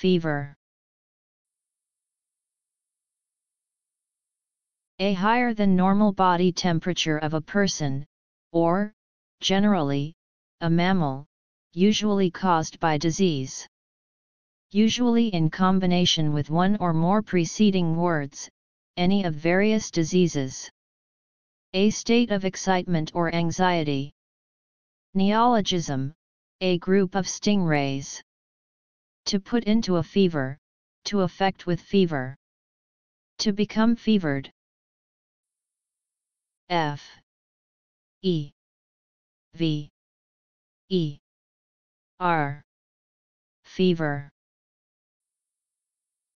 fever. A higher than normal body temperature of a person, or, generally, a mammal, usually caused by disease. Usually in combination with one or more preceding words, any of various diseases. A state of excitement or anxiety. Neologism, a group of stingrays. To put into a fever, to affect with fever. To become fevered. F. E. V. E. R. Fever